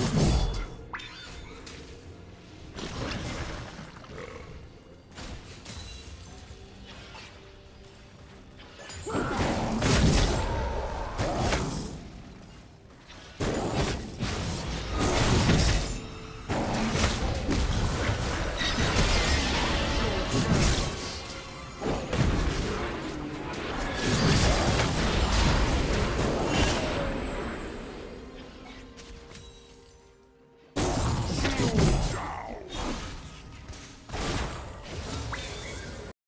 you